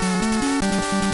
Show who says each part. Speaker 1: Música